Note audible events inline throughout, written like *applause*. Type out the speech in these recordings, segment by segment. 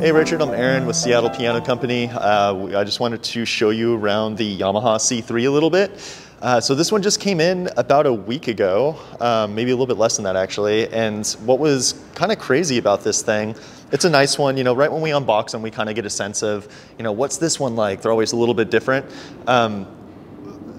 Hey Richard, I'm Aaron with Seattle Piano Company. Uh, I just wanted to show you around the Yamaha C3 a little bit. Uh, so this one just came in about a week ago, um, maybe a little bit less than that actually. And what was kind of crazy about this thing, it's a nice one, you know, right when we unbox them, we kind of get a sense of, you know, what's this one like? They're always a little bit different. Um,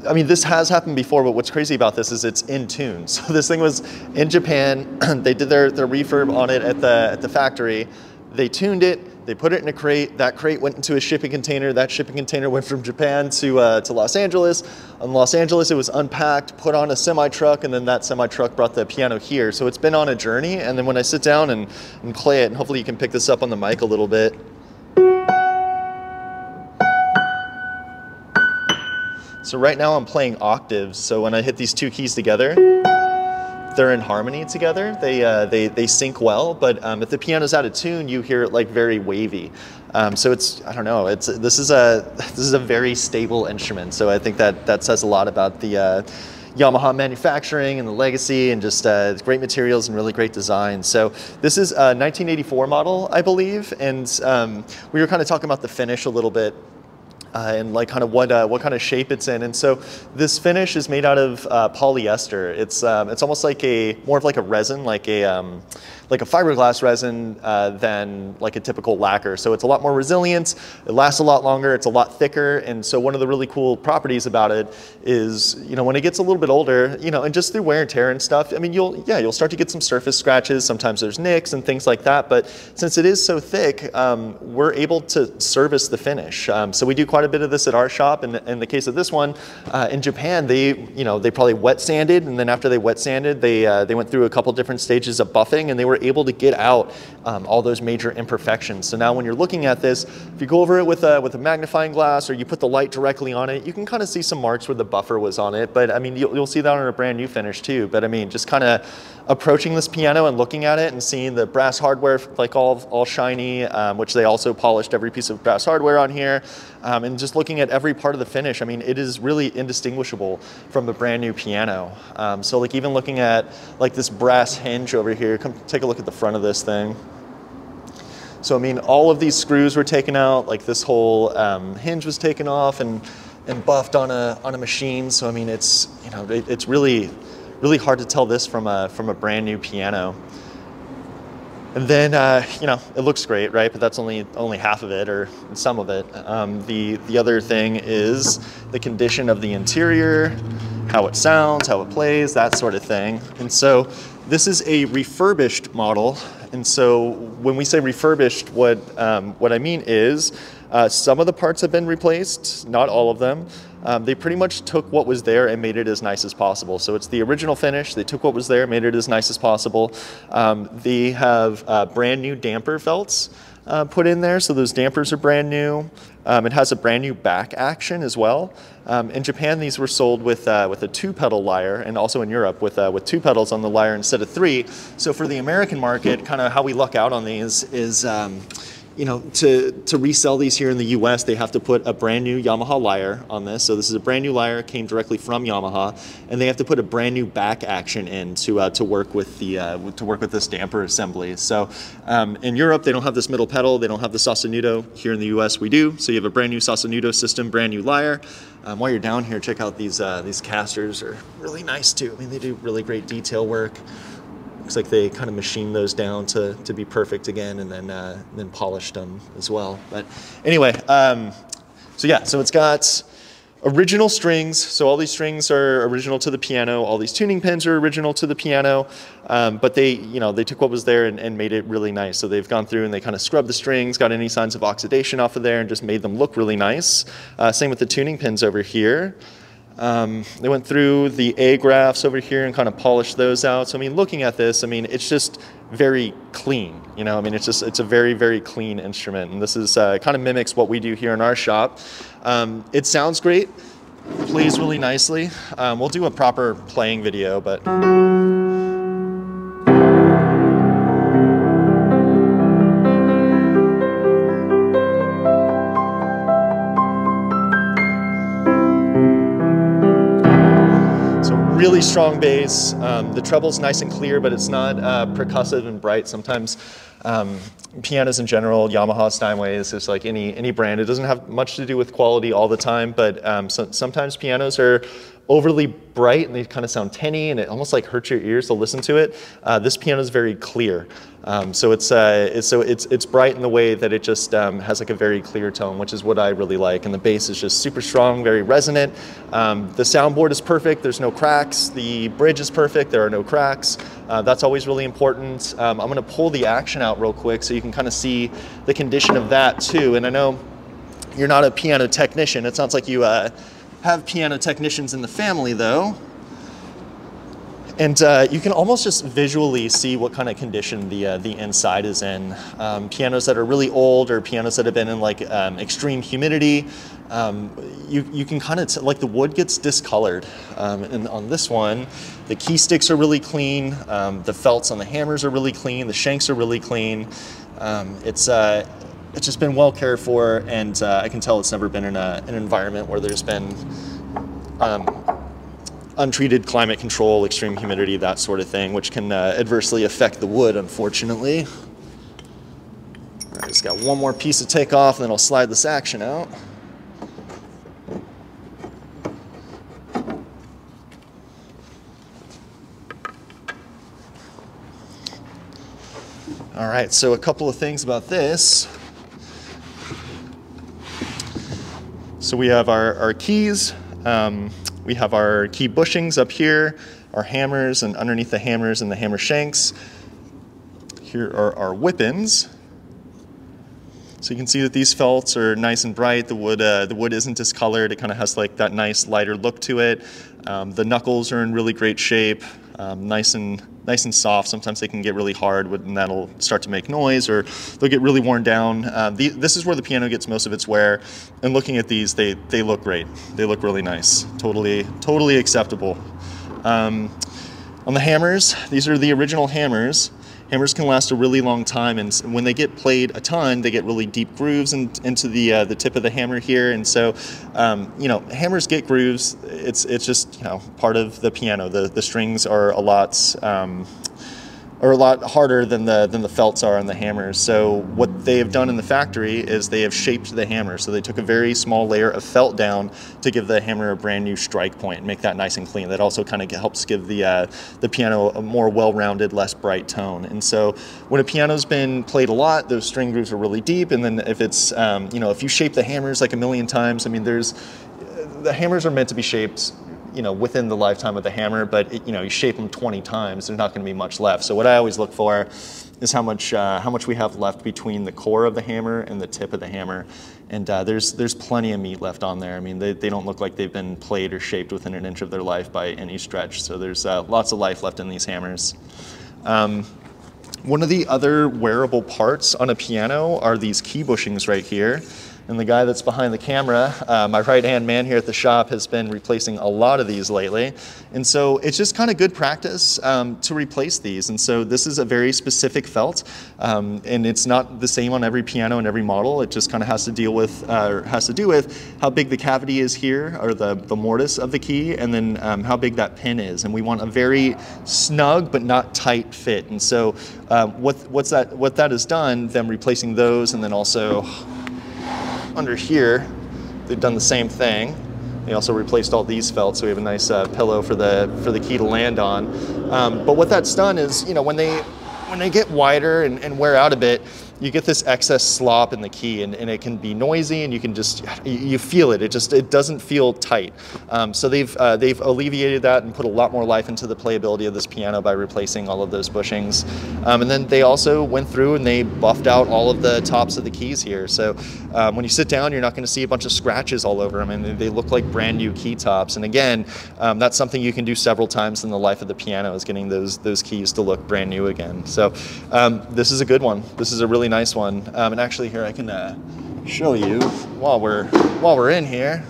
I mean, this has happened before, but what's crazy about this is it's in tune. *laughs* So this thing was in Japan. *clears throat* they did their, their refurb on it at the, at the factory. They tuned it, they put it in a crate. That crate went into a shipping container. That shipping container went from Japan to, uh, to Los Angeles. In Los Angeles, it was unpacked, put on a semi truck, and then that semi truck brought the piano here. So it's been on a journey. And then when I sit down and, and play it, and hopefully you can pick this up on the mic a little bit. So right now I'm playing octaves. So when I hit these two keys together, they're in harmony together. They, uh, they, they sync well, but um, if the piano's out of tune, you hear it like very wavy. Um, so it's, I don't know, it's, this, is a, *laughs* this is a very stable instrument. So I think that, that says a lot about the uh, Yamaha manufacturing and the legacy and just uh, great materials and really great design. So this is a 1984 model, I believe. And um, we were kind of talking about the finish a little bit uh, and like kind of what uh, what kind of shape it's in. And so this finish is made out of uh, polyester. It's um, it's almost like a more of like a resin, like a um, like a fiberglass resin uh, than like a typical lacquer. So it's a lot more resilient, it lasts a lot longer, it's a lot thicker. And so one of the really cool properties about it is, you know, when it gets a little bit older, you know, and just through wear and tear and stuff, I mean, you'll, yeah, you'll start to get some surface scratches. Sometimes there's nicks and things like that. But since it is so thick, um, we're able to service the finish. Um, so we do quite a bit of this at our shop. And in the case of this one, uh, in Japan, they, you know, they probably wet sanded. And then after they wet sanded, they, uh, they went through a couple different stages of buffing and they were able to get out um, all those major imperfections. So now when you're looking at this, if you go over it with a, with a magnifying glass or you put the light directly on it, you can kind of see some marks where the buffer was on it. But I mean, you'll, you'll see that on a brand new finish too. But I mean, just kind of approaching this piano and looking at it and seeing the brass hardware like all, all shiny, um, which they also polished every piece of brass hardware on here, um, and just looking at every part of the finish, I mean, it is really indistinguishable from a brand new piano. Um, so like even looking at like this brass hinge over here, come take a look at the front of this thing. So I mean, all of these screws were taken out, like this whole um, hinge was taken off and, and buffed on a, on a machine. So I mean, it's, you know, it, it's really, really hard to tell this from a, from a brand new piano. And then, uh, you know, it looks great, right? But that's only only half of it, or some of it. Um, the the other thing is the condition of the interior, how it sounds, how it plays, that sort of thing. And so, this is a refurbished model. And so, when we say refurbished, what um, what I mean is, uh, some of the parts have been replaced, not all of them. Um, they pretty much took what was there and made it as nice as possible. So it's the original finish. They took what was there, made it as nice as possible. Um, they have uh, brand new damper felts uh, put in there. So those dampers are brand new. Um, it has a brand new back action as well. Um, in Japan, these were sold with uh, with a two pedal lyre, and also in Europe with uh, with two pedals on the lyre instead of three. So for the American market, kind of how we luck out on these is um, you know, to, to resell these here in the US, they have to put a brand new Yamaha lyre on this. So this is a brand new lyre, came directly from Yamaha, and they have to put a brand new back action in to, uh, to work with the uh, to work with this damper assembly. So um, in Europe, they don't have this middle pedal, they don't have the sostenuto. Here in the US, we do. So you have a brand new sostenuto system, brand new lyre. Um, while you're down here, check out these uh, these casters are really nice too. I mean, they do really great detail work looks like they kind of machined those down to, to be perfect again and then, uh, then polished them as well. But anyway, um, so yeah, so it's got original strings. So all these strings are original to the piano. All these tuning pins are original to the piano. Um, but they, you know, they took what was there and, and, made it really nice. So they've gone through and they kind of scrubbed the strings, got any signs of oxidation off of there and just made them look really nice. Uh, same with the tuning pins over here. Um, they went through the agraffes over here and kind of polished those out. So I mean, looking at this, I mean, it's just very clean. You know, I mean, it's just it's a very very clean instrument, and this is uh, kind of mimics what we do here in our shop. Um, it sounds great, plays really nicely. Um, we'll do a proper playing video, but. Really strong bass. Um, the treble's nice and clear, but it's not uh, percussive and bright. Sometimes um, pianos in general, Yamaha, Steinways, it's like any any brand. It doesn't have much to do with quality all the time, but um, so, sometimes pianos are overly bright and they kind of sound tinny and it almost like hurts your ears to listen to it. Uh, this piano is very clear. Um, so it's, uh, it's, so it's, it's bright in the way that it just um, has like a very clear tone, which is what I really like. And the bass is just super strong, very resonant. Um, the soundboard is perfect. There's no cracks. The bridge is perfect. There are no cracks. Uh, that's always really important. Um, I'm going to pull the action out real quick so you can kind of see the condition of that too. And I know you're not a piano technician. It sounds like you uh, have piano technicians in the family though. And uh, you can almost just visually see what kind of condition the, uh, the inside is in. Um, pianos that are really old or pianos that have been in like um, extreme humidity, um, you, you can kind of, like the wood gets discolored. Um, and on this one, the key sticks are really clean, um, the felts on the hammers are really clean, the shanks are really clean. Um, it's, uh, it's just been well cared for, and uh, I can tell it's never been in a, an environment where there's been um, untreated climate control, extreme humidity, that sort of thing, which can uh, adversely affect the wood, unfortunately. I just got one more piece to take off, and then I'll slide this action out. All right, so a couple of things about this. So we have our, our keys. Um, we have our key bushings up here, our hammers, and underneath the hammers and the hammer shanks. Here are our wippens. So you can see that these felts are nice and bright. The wood, uh, the wood isn't discolored. It kind of has like that nice lighter look to it. Um, the knuckles are in really great shape, um, nice and nice and soft. Sometimes they can get really hard and that'll start to make noise or they'll get really worn down. Uh, the, this is where the piano gets most of its wear. And looking at these, they, they look great. They look really nice. Totally, totally acceptable. Um, on the hammers, these are the original hammers. Hammers can last a really long time, and when they get played a ton, they get really deep grooves in, into the uh, the tip of the hammer here. And so, um, you know, hammers get grooves. It's it's just you know part of the piano. The the strings are a lot. Um, are a lot harder than the than the felts are on the hammers. So what they have done in the factory is they have shaped the hammer. So they took a very small layer of felt down to give the hammer a brand new strike point and make that nice and clean. That also kind of helps give the uh, the piano a more well-rounded, less bright tone. And so when a piano's been played a lot, those string grooves are really deep. And then if it's um, you know if you shape the hammers like a million times, I mean there's the hammers are meant to be shaped you know, within the lifetime of the hammer, but it, you know, you shape them 20 times, there's not going to be much left. So what I always look for is how much uh, how much we have left between the core of the hammer and the tip of the hammer, and uh, there's there's plenty of meat left on there. I mean, they, they don't look like they've been played or shaped within an inch of their life by any stretch. So there's uh, lots of life left in these hammers. Um, one of the other wearable parts on a piano are these key bushings right here. And the guy that's behind the camera, uh, my right hand man here at the shop, has been replacing a lot of these lately. And so it's just kind of good practice um, to replace these. And so this is a very specific felt, um, and it's not the same on every piano and every model. It just kind of has to deal with, uh, has to do with how big the cavity is here, or the, the mortise of the key, and then um, how big that pin is. And we want a very snug but not tight fit. And so uh, what, what's that, what that has done, them replacing those, and then also under here, they've done the same thing. They also replaced all these felts, so we have a nice uh, pillow for the for the key to land on. Um, but what that's done is, you know, when they when they get wider and, and wear out a bit, you get this excess slop in the key and, and, it can be noisy and you can just, you feel it. It just, it doesn't feel tight. Um, so they've, uh, they've alleviated that and put a lot more life into the playability of this piano by replacing all of those bushings. Um, and then they also went through and they buffed out all of the tops of the keys here. So um, when you sit down, you're not going to see a bunch of scratches all over them and they look like brand new key tops. And again, um, that's something you can do several times in the life of the piano is getting those, those keys to look brand new again. So um, this is a good one. This is a really nice one. Um, and actually here I can uh, show you while we're, while we're in here.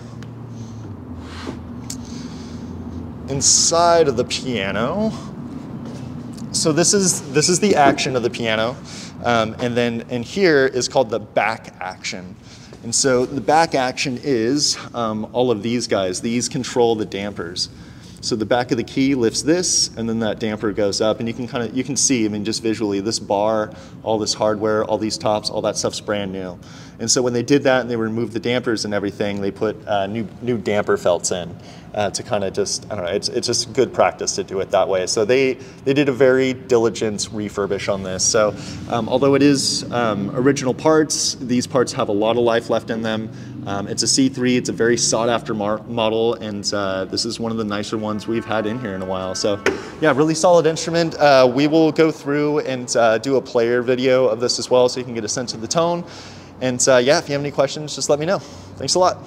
Inside of the piano. So this is, this is the action of the piano. Um, and then in here is called the back action. And so the back action is um, all of these guys. These control the dampers. So the back of the key lifts this, and then that damper goes up, and you can kind of you can see. I mean, just visually, this bar, all this hardware, all these tops, all that stuff's brand new. And so when they did that and they removed the dampers and everything, they put uh, new new damper felts in uh, to kind of just I don't know. It's it's just good practice to do it that way. So they they did a very diligent refurbish on this. So um, although it is um, original parts, these parts have a lot of life left in them. Um, it's a C3. It's a very sought after model, and uh, this is one of the nicer ones we've had in here in a while. So, yeah, really solid instrument. Uh, we will go through and uh, do a player video of this as well, so you can get a sense of the tone. And uh, yeah, if you have any questions, just let me know. Thanks a lot.